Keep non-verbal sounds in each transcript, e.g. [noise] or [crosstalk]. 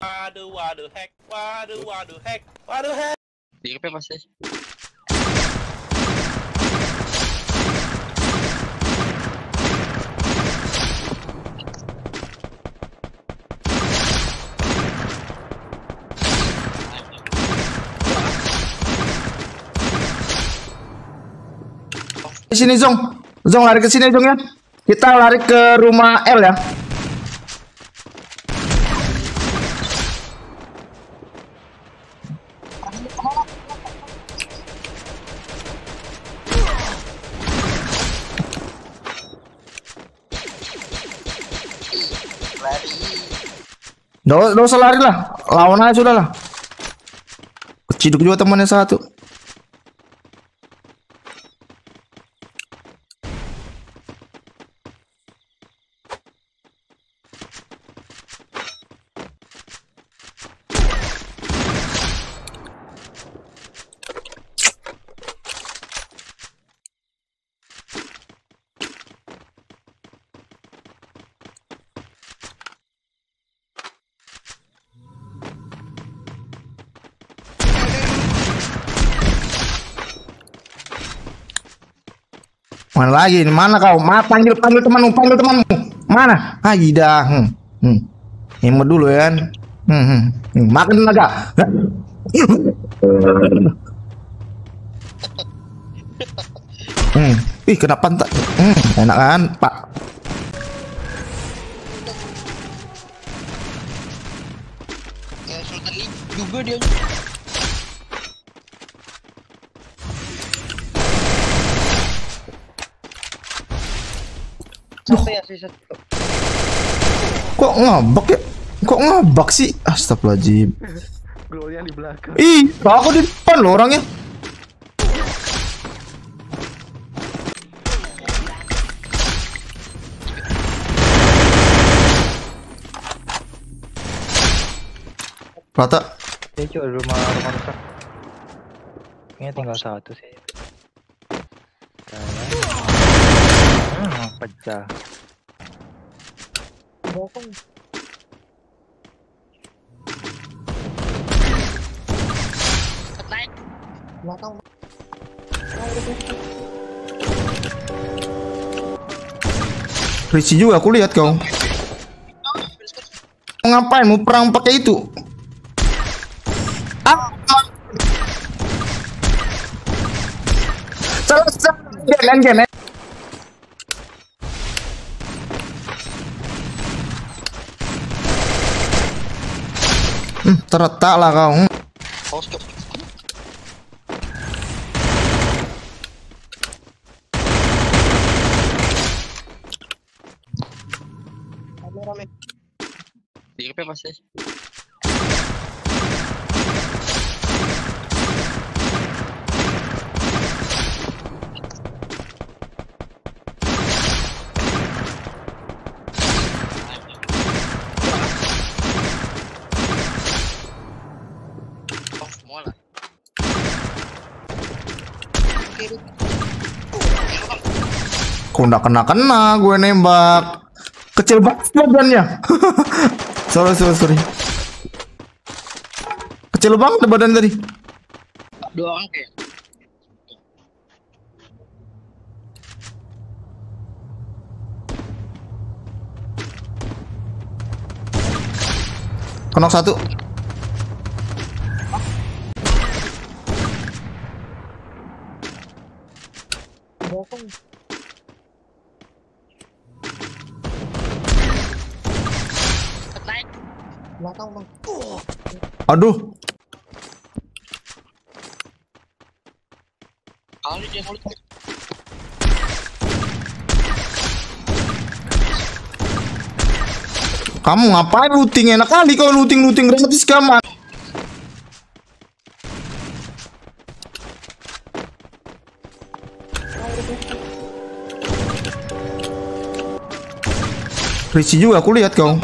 Waduh, waduh, hack. Waduh, waduh, hack. Waduh, hack. Di KP pasti. Di sini Zong. Zong lari ke sini Zong ya. Kita lari ke rumah L ya. Nggak nggak usah lah. Lawan aja sudah lah. Ciduk juga temannya satu. Mana lagi? Di mana kau? Ma panggil panggil temanmu, panggil temanmu. Mana? Ah, dah. Hmm. Hmm. Hemat dulu ya kan. Hmm, hmm. hmm. Makan tenaga. Hmm. Ih, kenapa tak? Hmm, enak kan, Pak? Ya juga dia. Ya sisa. Kok ngabak ya? Kok ngabak sih? Astagfirullahaladzim. Golnya di belakang. Ih, aku di depan loh orangnya. Rata. Ya cuy, rumah rumah rusak. Kayaknya tinggal satu sih. Hmm, pecah. Ricci juga aku lihat kau. Mau ngapain? Mau perang pakai itu? Ah. Salah salah. Game, game. Terletak lah kau. Tuh. Di KP pasti. Oh, semua lah. Kok nggak kena kena gue nembak. Kecil banget badannya. [laughs] sorry sorry sorry. Kecil banget badan tadi. Dua orang kayak. Kenok satu. Aduh, Kali dia mulut. kamu ngapain looting? Enak kali kau looting looting gratis kamu. Ricci juga aku lihat kau.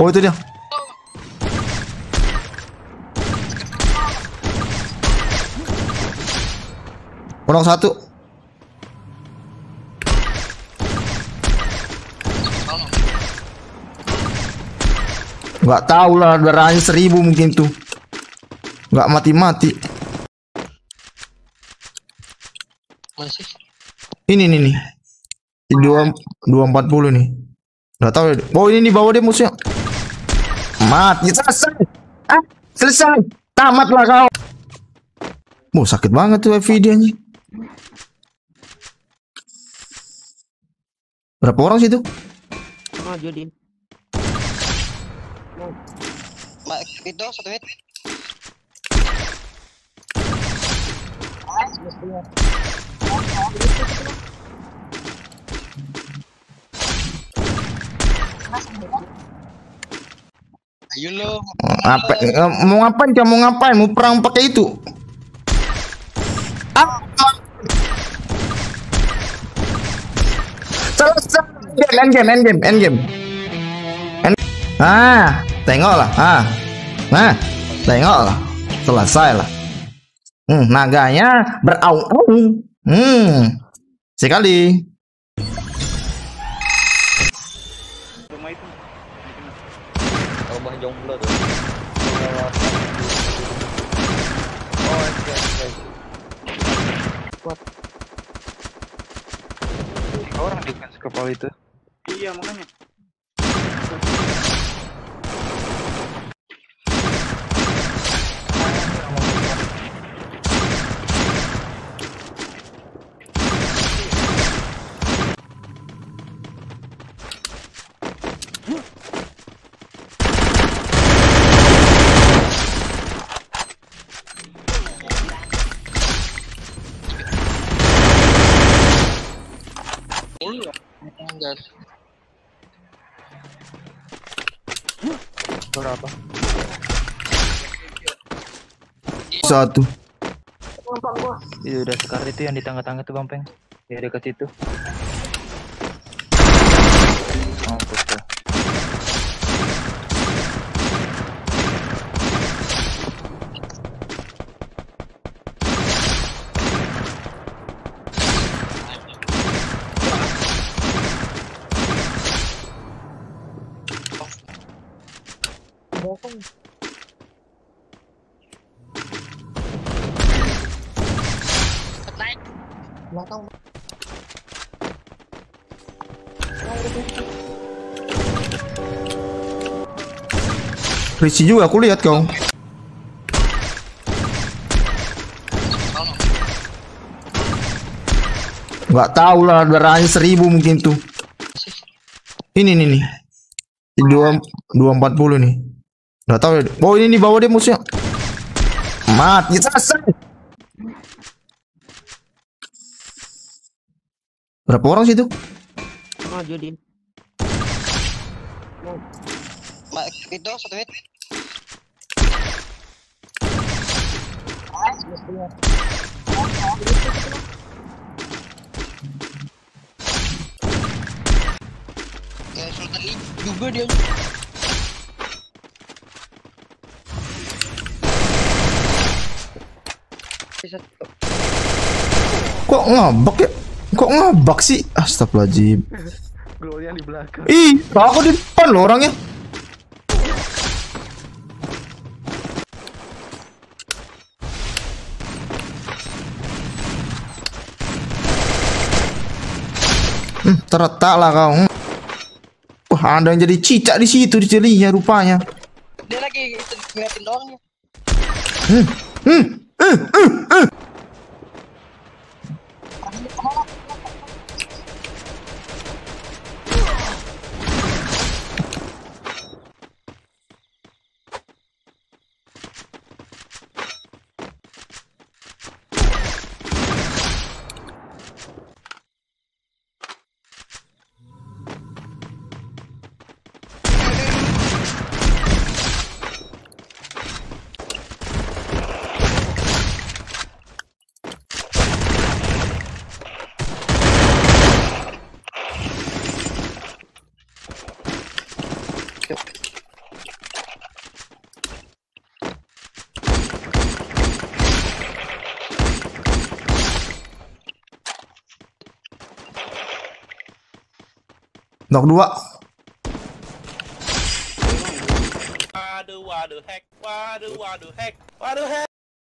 Oh itu dia. Orang satu. Gak tau lah darahnya seribu mungkin tuh. Gak mati-mati. Masih. Ini nih nih. Dua dua empat puluh nih. Gak tau ya. Oh ini di bawah dia musuhnya. Mati selesai. Ah selesai. Tamatlah kau. Oh sakit banget tuh videonya. Berapa orang sih tuh? Ma, itu satu hit. Ayo lo, Apa? eh, Mau ngapain? Kamu ngapain? Mau perang pakai itu? Ah. Selesai. End game, end game, end game. End Ah, tengoklah. Ah. Nah, tengoklah. Selesai lah. Hmm, naganya beraung-aung. Hmm. Sekali. Jomblo tuh. Oh, oke, oke. Kuat. Tiga orang defense kapal itu. Iya makanya. Iya. Enggak. Berapa? Satu. Itu udah sekar itu yang di tengah-tengah tuh Bang Peng. Ya dekat situ. Risi juga aku lihat kau. Nggak tahu lah darahnya seribu mungkin tuh. Ini nih nih. Dua dua empat puluh nih. Nggak tahu. ya. Oh ini di bawah dia musuhnya. Mati selesai. Berapa orang sih tuh? Ma, itu satu hit. Ya, Sultan Lee juga dia. Kok ngabak ya? Kok ngabak sih? Astagfirullahaladzim. Golnya di belakang. Ih, aku di depan loh orangnya. Hmm, terletak lah kau. Hmm. Wah, ada yang jadi cicak di situ di jelinya rupanya. Dia lagi itu ngeliatin doang nih. Hmm, hmm, hmm, hmm, hmm. Knock dua. Waduh, waduh, hack. Waduh, waduh, hack. Waduh, hack.